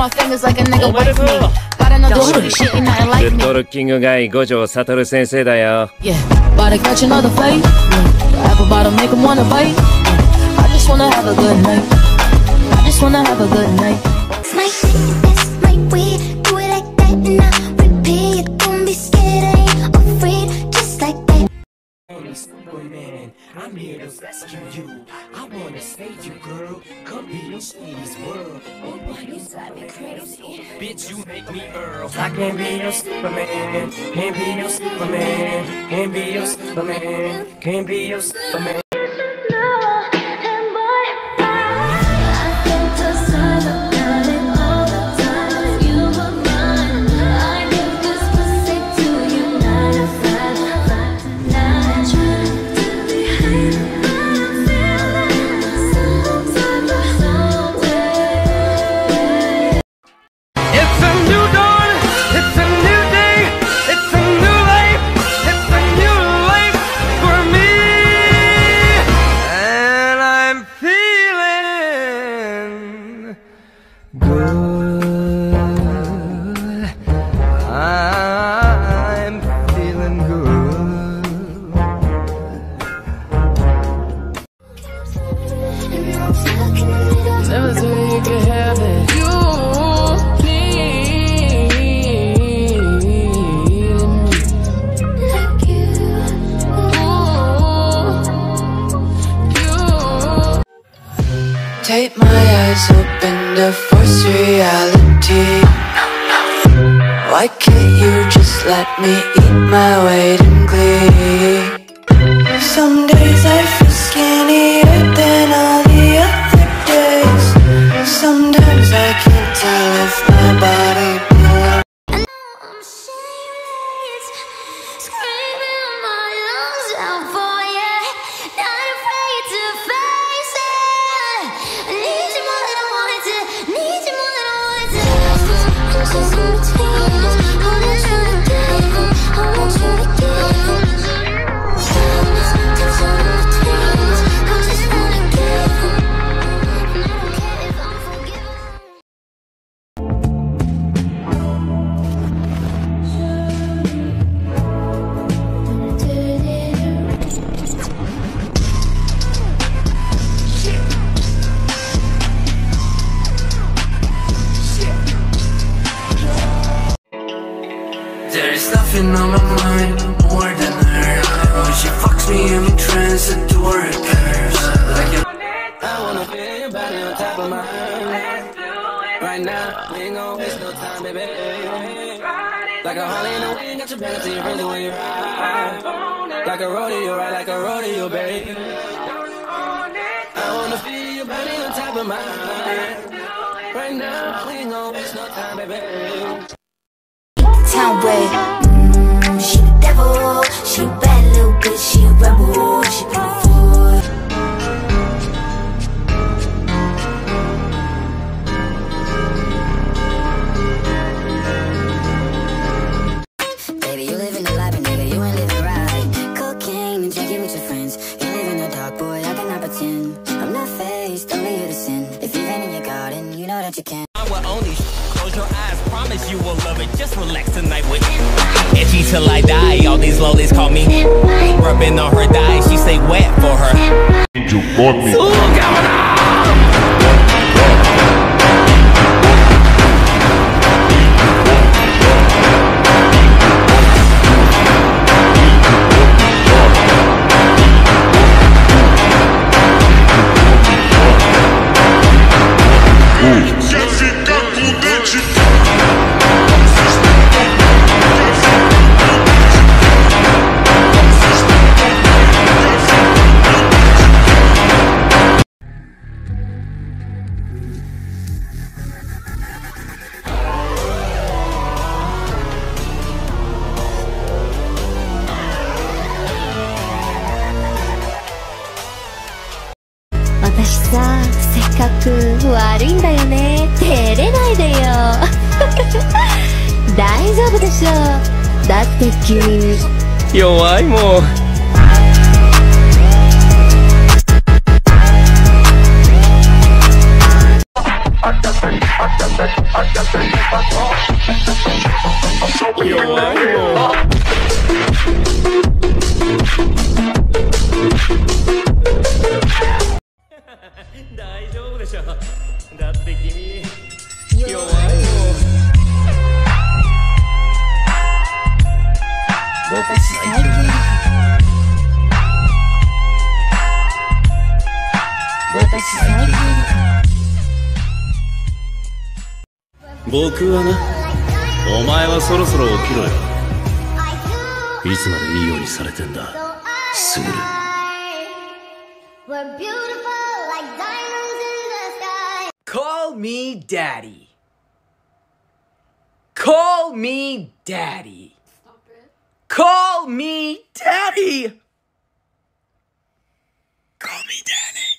my fingers like a nigga wife me. Got another shorty, shit, ain't nothing グ like ッド me. ルッキングガイ五条悟先生だよ Yeah, about to catch another fight. Yeah. Apple bottom make him wanna bite. Yeah. I just wanna have a good night. I just wanna have a good night. It's Superman, I'm here to rescue you. I wanna save you, girl. Come be your sweetest world. Oh, boy, you drive me crazy. Bitch, you make me Earl. I can't be your Superman. Can't be your Superman. Can't be your Superman. Can't be your Superman. Open to force reality. Why can't you just let me eat my weight in glee? Some days I my mind more than her. When she fucks me, I'm transit to her curves. Like you I wanna feel your body on top of mine. Right now, we ain't gon' waste no time, baby. Like a Harley in the wind, got your back to your friends when you ride. Like a rodeo, right? Like a rodeo, baby. I wanna feel your body on top of mine. Right now, we ain't gon' waste no time, baby. town way. Friends. You live in the dark, boy, I cannot pretend. I'm not faced, only here to sin. If you've been in your garden, you know that you can. I will only close your eyes. Promise you will love it. Just relax tonight with itchy till I die. All these lollies call me rubbing on her thigh. She say wet for her. You bought me. だよね。照れないでよ。大丈夫でしょだって君弱いもん。弱いよ大丈夫でしょだって君弱いよ僕最強僕最強僕はなお前はそろそろ起きろよ。いつまでいいようにされてんだ。すぐる Call me daddy. Call me daddy. Call me daddy. Call me daddy.